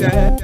that.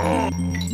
Oh.